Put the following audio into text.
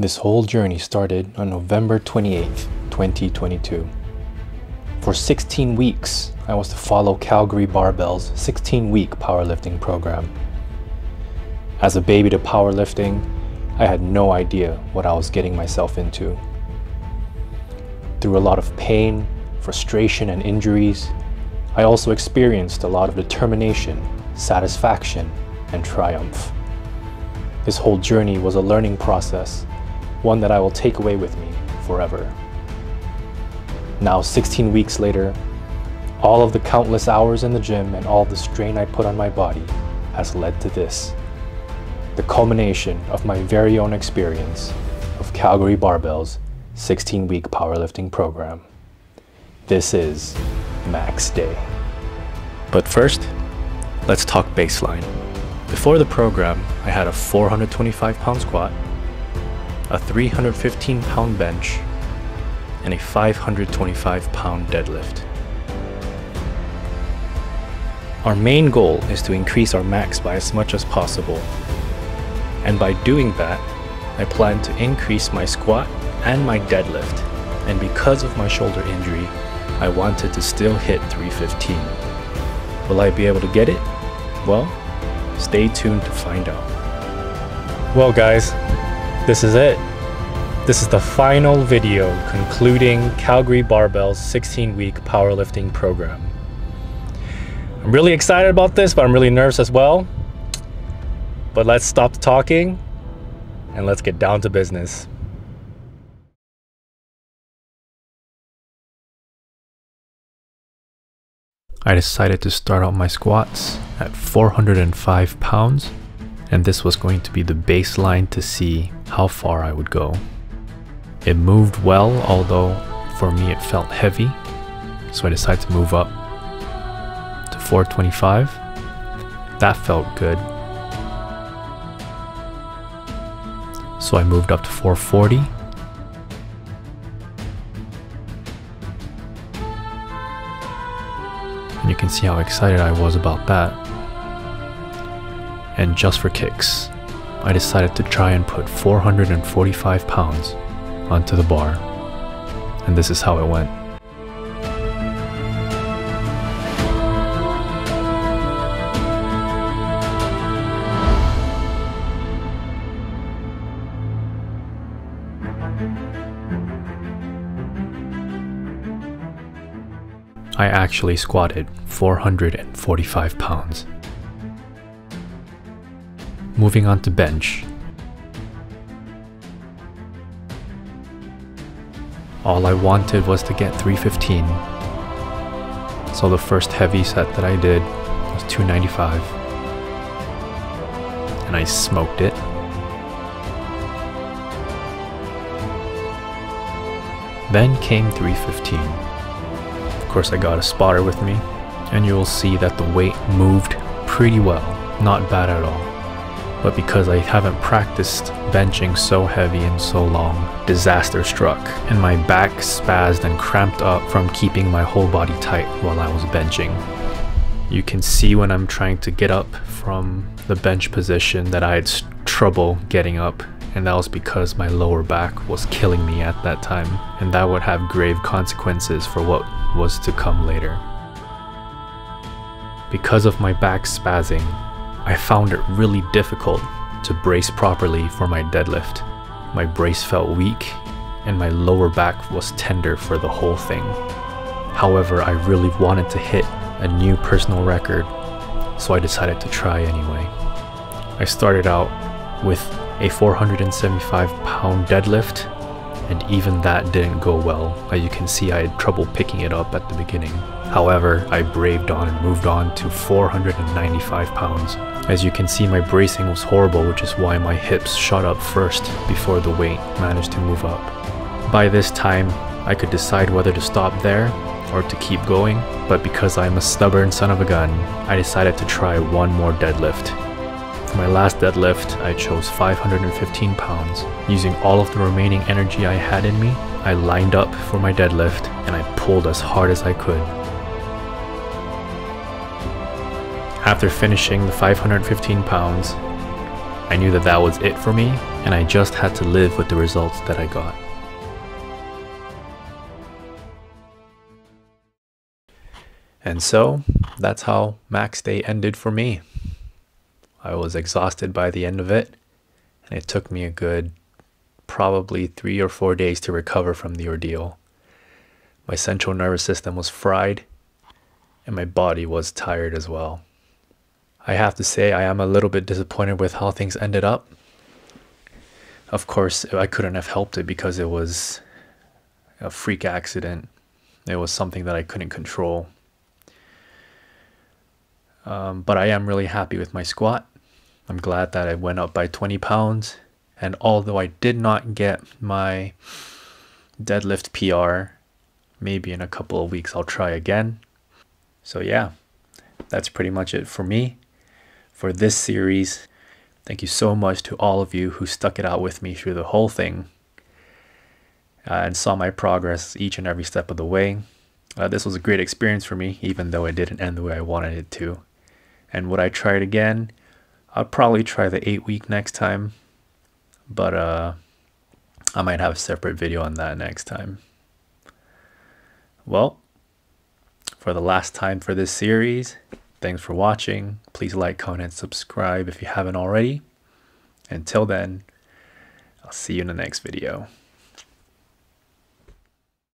This whole journey started on November 28th, 2022. For 16 weeks, I was to follow Calgary Barbell's 16 week powerlifting program. As a baby to powerlifting, I had no idea what I was getting myself into. Through a lot of pain, frustration, and injuries, I also experienced a lot of determination, satisfaction, and triumph. This whole journey was a learning process, one that I will take away with me forever. Now, 16 weeks later, all of the countless hours in the gym and all the strain I put on my body has led to this. The culmination of my very own experience of Calgary Barbell's 16 week powerlifting program. This is Max Day. But first, let's talk baseline. Before the program, I had a 425 pound squat, a 315 pound bench, and a 525 pound deadlift. Our main goal is to increase our max by as much as possible. And by doing that, I plan to increase my squat and my deadlift. And because of my shoulder injury, I wanted to still hit 315. Will I be able to get it? Well, stay tuned to find out. Well guys, this is it. This is the final video concluding Calgary Barbell's 16 week powerlifting program. I'm really excited about this, but I'm really nervous as well. But let's stop talking and let's get down to business. I decided to start out my squats at 405 pounds, and this was going to be the baseline to see how far I would go. It moved well, although for me it felt heavy, so I decided to move up to 425. That felt good. So I moved up to 440. And you can see how excited I was about that. And just for kicks, I decided to try and put 445 pounds onto the bar. And this is how it went. I actually squatted 445 pounds. Moving on to bench. All I wanted was to get 315. So the first heavy set that I did was 295. And I smoked it. Then came 315. Of course I got a spotter with me, and you'll see that the weight moved pretty well, not bad at all. But because I haven't practiced benching so heavy and so long, disaster struck, and my back spazzed and cramped up from keeping my whole body tight while I was benching. You can see when I'm trying to get up from the bench position that I had trouble getting up and that was because my lower back was killing me at that time, and that would have grave consequences for what was to come later. Because of my back spazzing, I found it really difficult to brace properly for my deadlift. My brace felt weak, and my lower back was tender for the whole thing. However, I really wanted to hit a new personal record, so I decided to try anyway. I started out with a 475 pound deadlift, and even that didn't go well. As you can see, I had trouble picking it up at the beginning. However, I braved on and moved on to 495 pounds. As you can see, my bracing was horrible, which is why my hips shot up first before the weight managed to move up. By this time, I could decide whether to stop there or to keep going, but because I'm a stubborn son of a gun, I decided to try one more deadlift. For my last deadlift, I chose 515 pounds. Using all of the remaining energy I had in me, I lined up for my deadlift and I pulled as hard as I could. After finishing the 515 pounds, I knew that that was it for me, and I just had to live with the results that I got. And so, that's how Max Day ended for me. I was exhausted by the end of it, and it took me a good probably three or four days to recover from the ordeal. My central nervous system was fried, and my body was tired as well. I have to say, I am a little bit disappointed with how things ended up. Of course, I couldn't have helped it because it was a freak accident. It was something that I couldn't control. Um, but I am really happy with my squat. I'm glad that I went up by 20 pounds. And although I did not get my deadlift PR, maybe in a couple of weeks I'll try again. So, yeah, that's pretty much it for me for this series. Thank you so much to all of you who stuck it out with me through the whole thing uh, and saw my progress each and every step of the way. Uh, this was a great experience for me, even though it didn't end the way I wanted it to. And would I try it again? I'll probably try the eight week next time, but uh, I might have a separate video on that next time. Well, for the last time for this series, thanks for watching. Please like, comment, and subscribe if you haven't already. Until then, I'll see you in the next video.